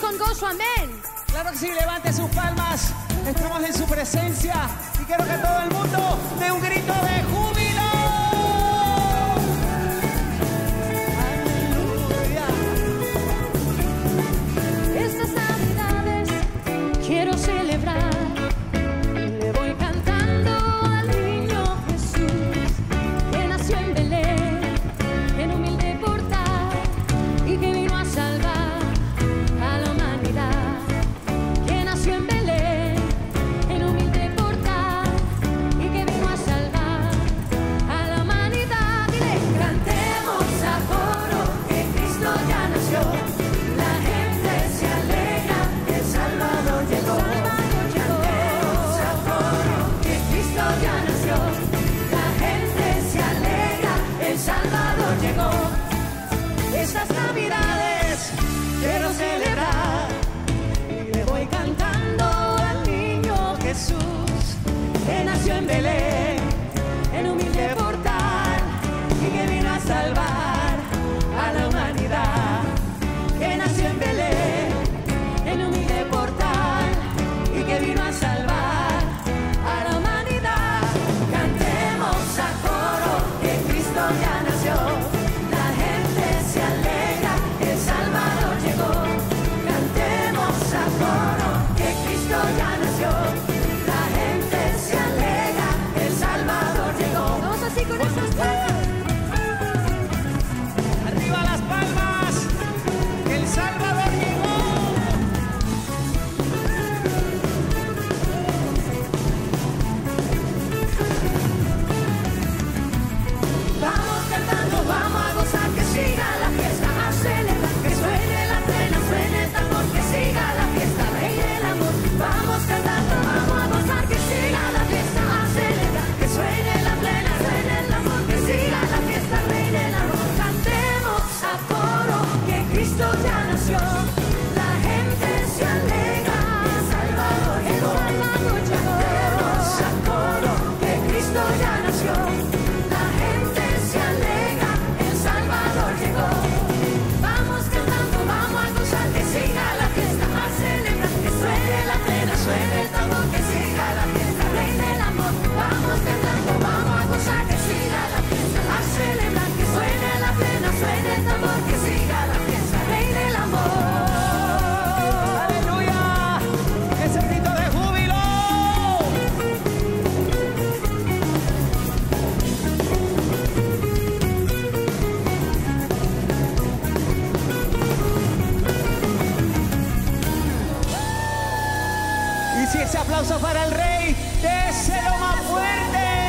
con gozo, amén. Claro que sí, levante sus palmas. Estamos en su presencia y quiero que todo el mundo dé un grito de júbilo. Aleluya. Estas navidades quiero celebrar. en Belén, en humilde portal, y que vino a salvar a la humanidad. Que nació en Belén, en humilde portal, y que vino a salvar a la humanidad. Cantemos a coro que Cristo ya Si ese aplauso para el rey, déselo más fuerte.